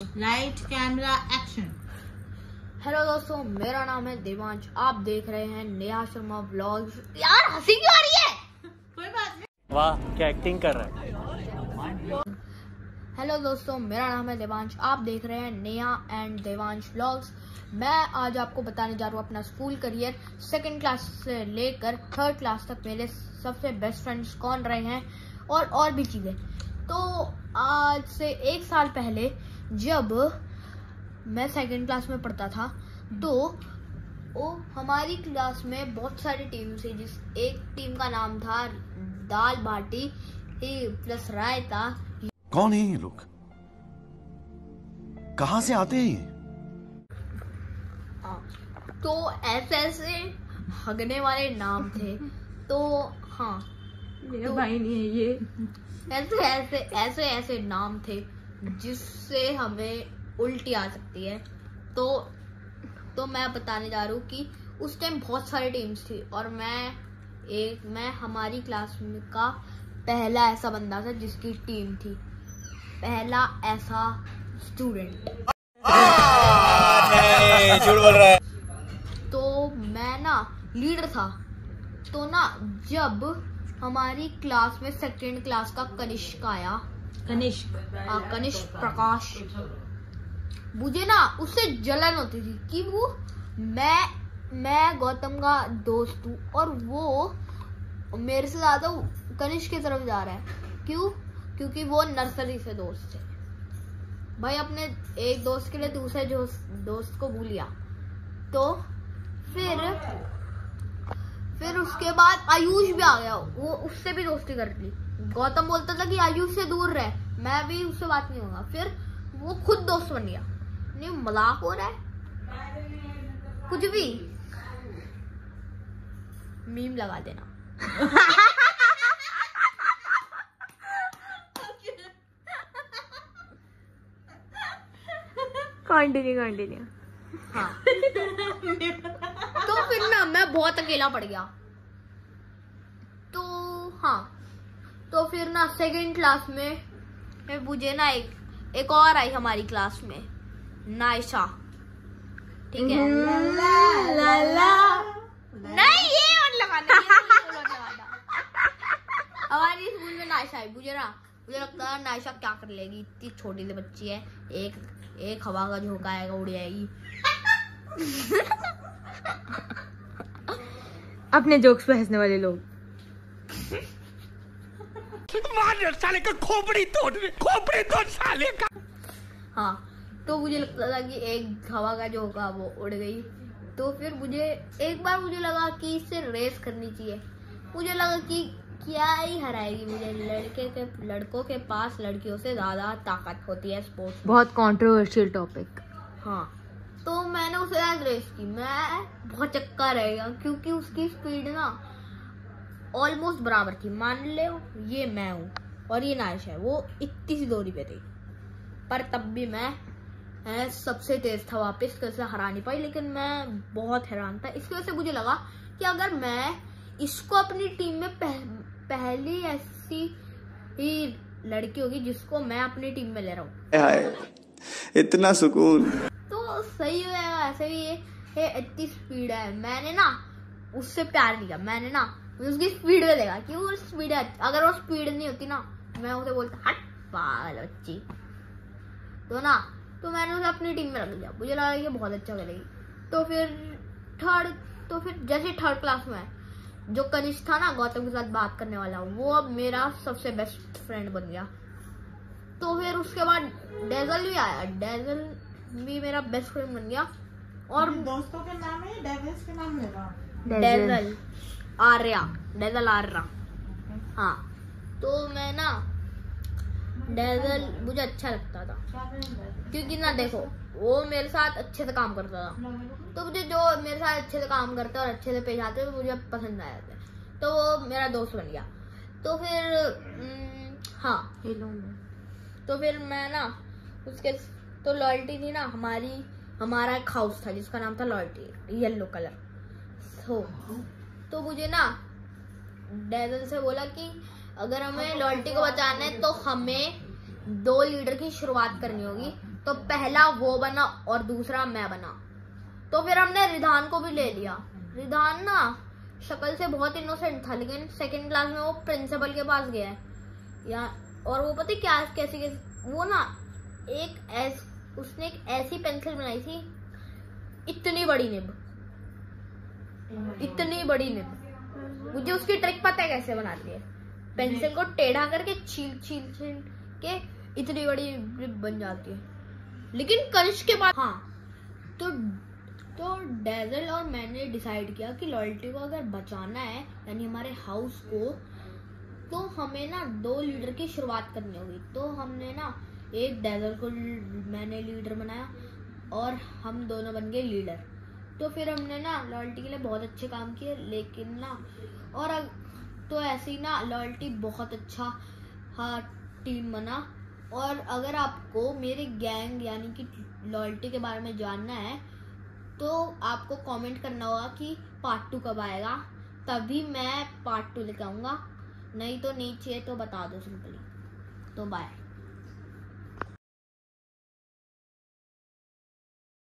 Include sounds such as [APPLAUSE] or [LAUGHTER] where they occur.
Light camera action hello दोस्तों मेरा नाम है देवांश। आप देख रहे हैं नेहा शर्मा व्लॉग्स यार हँसी क्यों आ रही है। कोई बात नहीं। वाह क्या एक्टिंग कर रहा है? हेलो दोस्तों मेरा नाम है देवांश। आप देख रहे हैं नेहा एंड देवांश व्लॉग्स मैं आज आपको बताने जा रहा हूँ अपना स्कूल करियर सेकंड क्लास से लेकर थर्ड क्लास तक मेरे सबसे बेस्ट फ्रेंड्स कौन रहे हैं? और और भी चीज़ें। तो आज से एक साल पहले जब मैं सेकंड क्लास में पढ़ता था तो वो हमारी क्लास में बहुत सारी टीम थी जिस एक टीम का नाम था दाल बाटी प्लस रायता। कौन है ये लोग? कहाँ से आते हैं हाँ, तो ऐसे ऐसे हगने वाले नाम थे। तो हाँ मेरा भाई नहीं है ये। ऐसे ऐसे ऐसे ऐसे नाम थे। जिससे हमें उल्टी आ सकती है। तो तो मैं बताने जा रहा हूँ कि उस टाइम बहुत सारी टीम्स थी और मैं एक मैं हमारी क्लास में का पहला ऐसा बंदा था जिसकी टीम थी। पहला ऐसा स्टूडेंट [LAUGHS] झूठ बोल रहा है। तो मैं ना लीडर था। तो ना जब हमारी क्लास में सेकेंड क्लास का कनिष्क आया कनिष्क। हाँ, कनिष्क प्रकाश। मुझे ना उससे जलन होती थी कि वो मैं मैं गौतम का दोस्त हूँ और वो मेरे से ज़्यादा कनिष्क की तरफ़ जा रहा है। क्यों? क्योंकि वो नर्सरी से दोस्त थे भाई अपने एक दोस्त के लिए दूसरे दोस्त को भूलिया तो फिर फिर उसके बाद आयुष भी आ गया। वो उससे भी दोस्ती कर ली। गौतम बोलता था कि आयुष से दूर रहे। मैं भी उससे बात नहीं होगा फिर वो खुद दोस्त बन गया। नहीं मज़ाक हो रहा है? कुछ भी। मीम लगा देना। कंटिन्यू कंटिन्यू हाँ। तो फिर ना मैं बहुत अकेला पड़ गया। तो हाँ। तो फिर ना सेकेंड क्लास में मैं मुझे ना एक एक और आई हमारी क्लास में नायशा। ठीक है? नहीं ये मत ये मत लगाना। हमारी स्कूल में नायशा आई। मुझे ना मुझे लगता है नायशा क्या कर लेगी? इतनी छोटी सी बच्ची है। एक एक हवा का झोंका आएगा उड़ जाएगी। अपने जोक्स पे हंसने वाले लोग। [LAUGHS] मार साले का खोपड़ी तोड़ खोपड़ी तोड़ साले का। हाँ तो मुझे लगता था कि एक हवा का जो होगा वो उड़ गई। तो फिर मुझे एक बार मुझे लगा कि इससे रेस करनी चाहिए। मुझे लगा कि क्या ही हराएगी मुझे। लड़के के लड़कों के पास लड़कियों से ज़्यादा ताकत होती है स्पोर्ट्स बहुत कंट्रोवर्शियल टॉपिक हाँ तो मैंने उसे आज रेस की। मैं बहुत चक्का रह गया क्योंकि उसकी स्पीड ना ऑलमोस्ट बराबर थी मान ले ये मैं हूँ और ये नाइश है। वो इतनी सी दूरी पे थी। पर तब भी मैं मैं सबसे तेज था वापस कैसे हरा नहीं पाई लेकिन मैं बहुत हैरान था। इसकी वजह से मुझे लगा कि अगर मैं इसको अपनी टीम में पह, पहली ऐसी ही लड़की होगी जिसको मैं अपनी टीम में ले रहा हूँ। इतना सुकून। तो सही हो ऐसे भी ये ये इतनी स्पीड है। मैंने ना उससे प्यार नहीं किया। मैंने ना उसकी स्पीड में देखा कि वो स्पीड है। अगर वो स्पीड नहीं होती ना मैं उसे बोलता हट पागल बच्ची। तो ना तो मैंने उसे अपनी टीम में रख लिया मुझे लगा कि बहुत अच्छा करेगी तो फिर थर्ड तो फिर जैसे थर्ड क्लास में है जो कनिष्ठ था ना गौतम के साथ बात करने वाला वो अब मेरा सबसे बेस्ट फ्रेंड बन गया। तो फिर उसके बाद डेजल भी आया। डेजल भी मेरा बेस्ट फ्रेंड बन गया। और दोस्तों के नाम है डेविल्स के नाम लेगा डेजल आर्या डेजल आर्या। हाँ तो मैं ना डेजल मुझे अच्छा लगता था। क्योंकि ना देखो वो मेरे साथ अच्छे से काम करता था। तो मुझे जो मेरे साथ अच्छे से काम करता और अच्छे से पेश आते मुझे पसंद आ जाते तो वो मेरा दोस्त बन गया। तो फिर हम्म, हाँ। तो फिर मैं ना उसके तो लॉयल्टी थी ना हमारी हमारा एक हाउस था जिसका नाम था लॉयल्टी येलो कलर तो तो मुझे ना डेजल से बोला कि अगर हमें लॉयल्टी को बचाना है तो हमें दो लीडर की शुरुआत करनी होगी। तो पहला वो बना और दूसरा मैं बना। तो फिर हमने रिधान को भी ले लिया। रिधान ना शक्ल से बहुत इनोसेंट था लेकिन सेकंड क्लास में वो प्रिंसिपल के पास गया है। या और वो पता क्या कैसे कैसे वो ना एक ऐस उसने एक ऐसी पेंसिल बनाई थी इतनी बड़ी निब इतनी बड़ी निब मुझे उसकी ट्रिक पता है कैसे बनाती है? पेंसिल को टेढ़ा करके छील छील छील के इतनी बड़ी निब बन जाती है। लेकिन कंश के बाद हाँ। तो तो डेजल और मैंने डिसाइड किया कि लॉयल्टी को अगर बचाना है, यानी हमारे हाउस को तो हमें ना दो लीडर की शुरुआत करनी होगी। तो हमने ना एक डेजल को मैंने लीडर बनाया और हम दोनों बन गए लीडर तो फिर हमने ना लॉयल्टी के लिए बहुत अच्छे काम किए लेकिन ना और अग, तो ऐसे ही ना लॉयल्टी बहुत अच्छा हाँ टीम बना। और अगर आपको मेरे गैंग यानी कि लॉयल्टी के बारे में जानना है तो आपको कमेंट करना होगा कि पार्ट टू कब आएगा। तभी मैं पार्ट टू लेकर आऊँगा। नहीं तो नीचे तो बता दो सिंपली। तो बाय